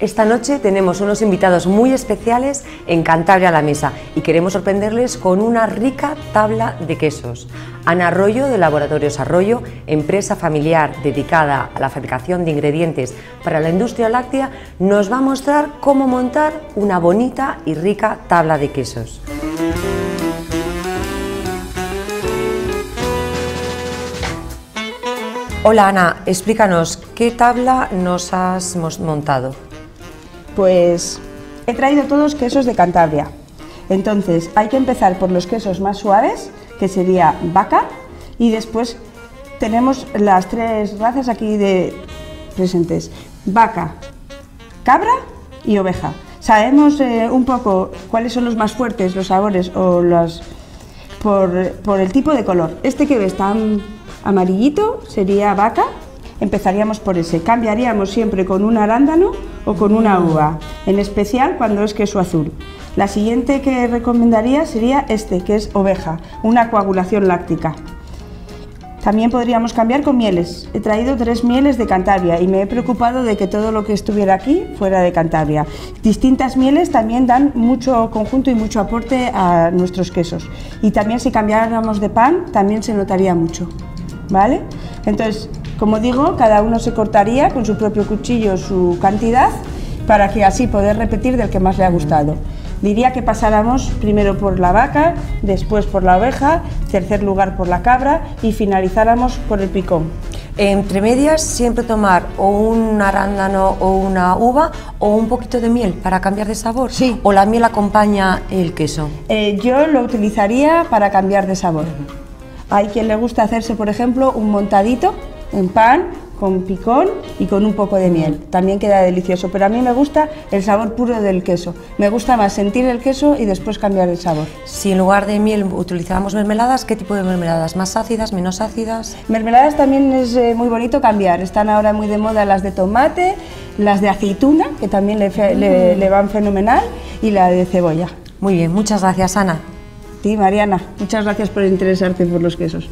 Esta noche tenemos unos invitados muy especiales en Cantabria a la mesa y queremos sorprenderles con una rica tabla de quesos. Ana Arroyo de Laboratorios Arroyo, empresa familiar dedicada a la fabricación de ingredientes para la industria láctea, nos va a mostrar cómo montar una bonita y rica tabla de quesos. Hola Ana, explícanos qué tabla nos has montado. Pues he traído todos quesos de Cantabria. Entonces hay que empezar por los quesos más suaves, que sería vaca, y después tenemos las tres razas aquí de presentes, vaca, cabra y oveja. Sabemos eh, un poco cuáles son los más fuertes, los sabores o los por, por el tipo de color. Este que ves tan amarillito sería vaca empezaríamos por ese. Cambiaríamos siempre con un arándano o con una uva, en especial cuando es queso azul. La siguiente que recomendaría sería este, que es oveja, una coagulación láctica. También podríamos cambiar con mieles. He traído tres mieles de Cantabria y me he preocupado de que todo lo que estuviera aquí fuera de Cantabria. Distintas mieles también dan mucho conjunto y mucho aporte a nuestros quesos. Y también si cambiáramos de pan, también se notaría mucho. ¿Vale? Entonces, como digo, cada uno se cortaría con su propio cuchillo su cantidad para que así poder repetir del que más le ha gustado. Diría que pasáramos primero por la vaca, después por la oveja, tercer lugar por la cabra y finalizáramos por el picón. Entre medias siempre tomar o un arándano o una uva o un poquito de miel para cambiar de sabor. Sí. ¿O la miel acompaña el queso? Eh, yo lo utilizaría para cambiar de sabor. Hay quien le gusta hacerse, por ejemplo, un montadito en pan con picón y con un poco de miel. También queda delicioso, pero a mí me gusta el sabor puro del queso. Me gusta más sentir el queso y después cambiar el sabor. Si en lugar de miel utilizamos mermeladas, ¿qué tipo de mermeladas? ¿Más ácidas, menos ácidas? Mermeladas también es eh, muy bonito cambiar. Están ahora muy de moda las de tomate, las de aceituna, que también le, le, le van fenomenal, y la de cebolla. Muy bien, muchas gracias Ana. Sí, Mariana, muchas gracias por interesarte por los quesos.